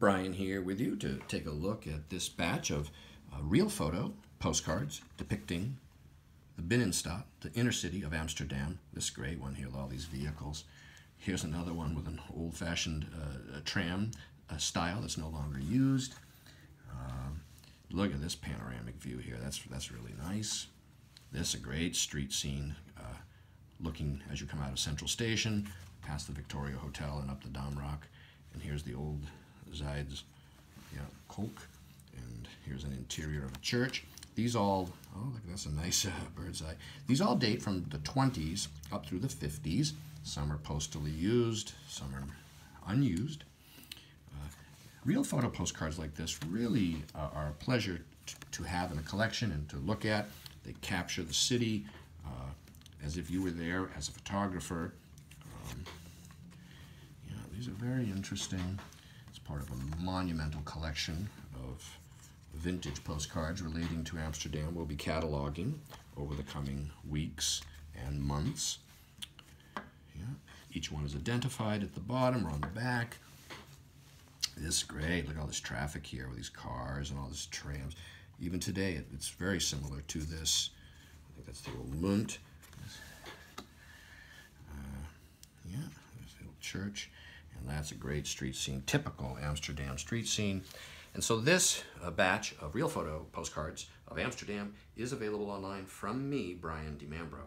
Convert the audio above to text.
Brian here with you to take a look at this batch of uh, real photo postcards depicting the Binnenstad, the inner city of Amsterdam. This great one here with all these vehicles. Here's another one with an old-fashioned uh, tram style that's no longer used. Um, look at this panoramic view here. That's that's really nice. This a great street scene, uh, looking as you come out of Central Station, past the Victoria Hotel and up the Damrak. And here's the old Zeids yeah, Kolk. And here's an interior of a church. These all, oh, look, that's a nice uh, bird's eye. These all date from the 20s up through the 50s. Some are postally used, some are unused. Uh, real photo postcards like this really uh, are a pleasure to have in a collection and to look at. They capture the city uh, as if you were there as a photographer. Um, yeah, these are very interesting part of a monumental collection of vintage postcards relating to Amsterdam we'll be cataloging over the coming weeks and months. Yeah. Each one is identified at the bottom or on the back. This is great. Look at all this traffic here with these cars and all these trams. Even today, it's very similar to this. I think that's the old Munt. Uh, yeah, there's the old church. And that's a great street scene, typical Amsterdam street scene. And so this uh, batch of real photo postcards of Amsterdam is available online from me, Brian DiMambro.